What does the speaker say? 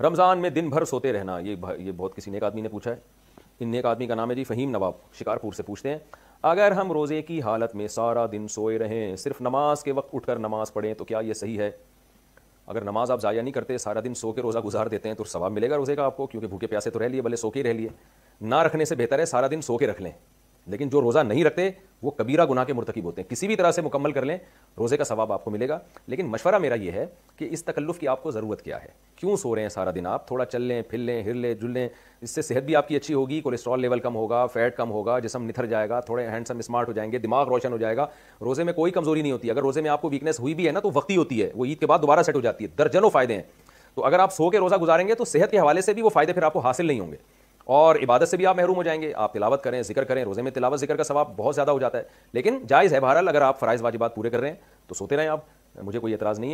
रमज़ान में दिन भर सोते रहना, ये ये बहुत किसी नेक आदमी ने पूछा है। इन नेक आदमी का नाम है जी फ़हीम नवाब, शिकारपुर से पूछते हैं, अगर हम रोज़े की हालत में सारा दिन सोए रहें, सिर्फ़ नमाज़ के वक्त उठकर नमाज़ पढ़ें तो क्या ये सही है? अगर नमाज़ आप ज़ाया नहीं करते, सारा दिन सो के रोज़ा गुजार देते हैं तो सवाब मिलेगा रोज़े का आपको, क्योंकि भूखे प्यासे तो रह लिए, भले सो के रह लिए। ना रखने से बेहतर है सारा दिन सो के रख लें। लेकिन जो रोज़ा नहीं रखते, वो कबीरा गुनाह के मुरतकब होते हैं। किसी भी तरह से मुकम्मल कर लें, रोज़े का सवाब आपको मिलेगा। लेकिन मशवरा मेरा ये है कि इस तकल्लुफ़ की आपको ज़रूरत क्या है? क्यों सो रहे हैं सारा दिन आप? थोड़ा चल लें, फिर लें, हिर लें, जुल लें। इससे सेहत भी आपकी अच्छी होगी, कोलेस्ट्रॉल लेवल कम होगा, फैट कम होगा, जिसम निथर जाएगा, थोड़े हैंडसम स्मार्ट हो जाएँगे, दिमाग रोशन हो जाएगा। रोज़े में कोई कमज़ोरी नहीं होती। अगर रोज़े में आपको वीकनेस हुई भी है ना तो वक्ती होती है। वो ईद के बाद दोबारा सेट हो जाती है। दर्जनों फ़ायदे हैं। तो अगर आप सो के रोज़ा गुजारेंगे तो सेहत के हवाले से भी वो फ़ायदे फिर आपको हासिल नहीं होंगे। और इबादत से भी आप महरूम हो जाएँगे, आप तिलावत करें, ज़िक्र करें, रोज़े में तिलावत, ज़िक्र का सवाब बहुत ज़्यादा हो जाता है। लेकिन जायज़ है बहरहाल, अगर आप फ़राइज़ वाजिबात पूरे कर रहे हैं तो सोते रहें आप, मुझे कोई एतराज़ नहीं है।